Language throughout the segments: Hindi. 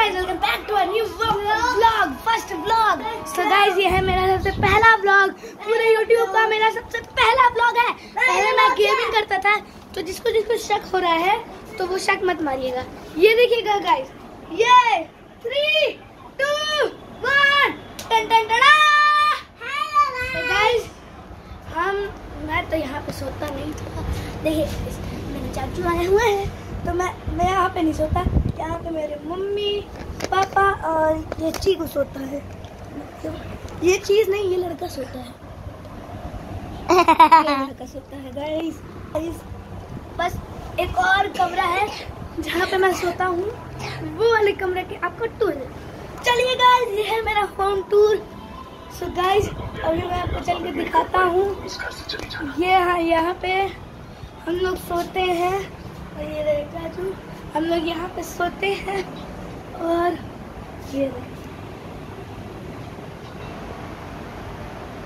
Guys welcome back to a new vlog first vlog so guys ये है मेरा सबसे पहला व्लॉग पूरे YouTube का मेरा सबसे पहला व्लॉग है. पहले मैं गेमिंग करता था तो जिसको जिसको शक हो रहा है तो वो शक मत मारिएगा ये देखिएगा गाइस ये थ्री टू वन टन टन टना गाइस हम मैं तो यहाँ पे सोता नहीं था. देखिए मेरे चाचू आए हुए हैं तो मैं मैं यहाँ पे नहीं सोता. यहाँ पे मेरे मम्मी पापा और ये चीकू सोता है। ये चीज़ नहीं ये लड़का सोता है। लड़का सोता है गाइस गाइस बस एक और कमरा है जहाँ पे मैं सोता हूँ। वो वाले कमरे के आपको टूर चलिए गाइस ये है मेरा होम टूर सो गाइस अभी मैं आपको चल के दिखाता हूँ। ये यहाँ यहाँ पे हम लोग सोते हैं। और ये देखा तू हम लोग यहाँ पे सोते हैं और ये।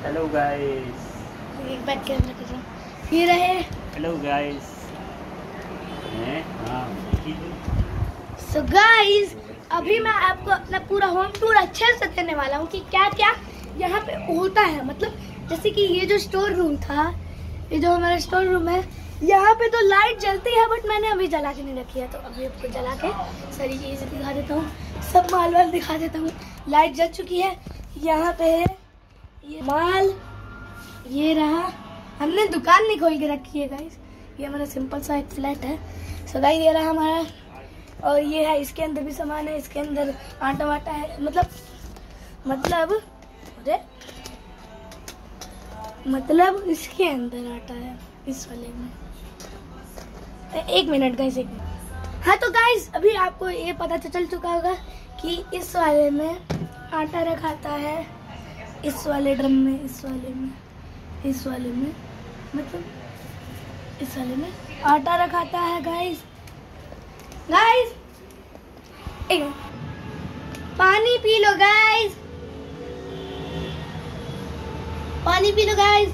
हेलो गाइस एक बैठ के अंदर कर। ये रहे। हेलो गाइस हैं? हाँ सो गाइस अभी मैं आपको अपना पूरा होम टूर अच्छे से देने वाला हूँ कि क्या क्या यहाँ पे होता है। मतलब जैसे कि ये जो स्टोर रूम था ये जो हमारा स्टोर रूम है यहाँ पे तो लाइट जलती है बट मैंने अभी जला के नहीं रखी है तो अभी आपको जला के सारी चीज़ें दिखा देता हूँ। सब माल वाल दिखा देता हूँ। लाइट जल चुकी है। यहाँ पे है, ये माल, ये रहा। हमने दुकान नहीं खोल के रखी है गाइस ये हमारा सिंपल सा एक फ्लैट है। सो गाइस ये रहा हमारा। और ये है, इसके अंदर भी सामान है, इसके अंदर आटा वाटा है। मतलब मतलब अरे मतलब इसके अंदर आटा है। इस वाले में। एक मिनट गाइस एक मिनट। हाँ तो गाइस अभी आपको ये पता तो चल चुका होगा कि इस वाले में आटा रखाता है। इस वाले ड्रम में, इस वाले में, इस वाले में मतलब इस वाले में आटा रखाता है गाइस गाइस एक पानी पी लो गाइस पानी पी लो गाइस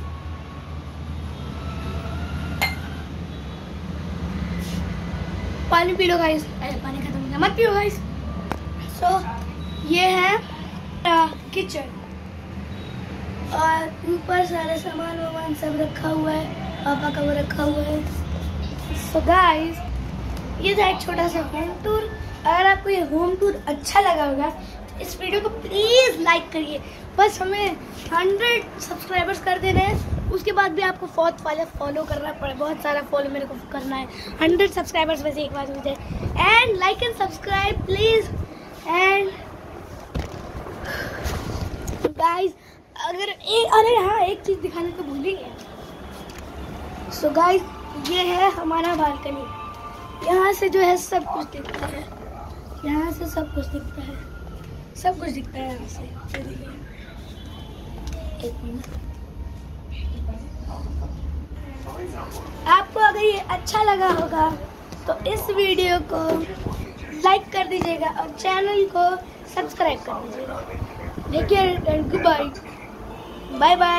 पानी पी लो गाइस अरे पानी खत्म हो गया मत पियो गाइस सो ये है किचन और ऊपर सारे सामान वामान सब रखा हुआ है पापा का वो रखा हुआ है. सो गाइस ये था एक छोटा सा होम टूर अगर आपको ये होम टूर अच्छा लगा होगा तो इस वीडियो को प्लीज़ लाइक करिए. बस हमें हंड्रेड सब्सक्राइबर्स कर देने हैं. उसके बाद भी आपको फोर्थ वाले फॉलो करना पड़े, बहुत सारा फॉलो मेरे को करना है। हंड्रेड सब्सक्राइबर्स वैसे एक बार मुझे। And like and subscribe please and guys अगर एक अरे हाँ एक चीज़ दिखाने को भूल ही गया सो गाइस ये है हमारा बालकनी यहाँ से जो है सब कुछ दिखता है। यहाँ से सब कुछ दिखता है। सब कुछ दिखता है यहाँ से। एक मिनट आपको अगर ये अच्छा लगा होगा तो इस वीडियो को लाइक कर दीजिएगा और चैनल को सब्सक्राइब कर दीजिएगा। देखिए गुड बाय बाय बाय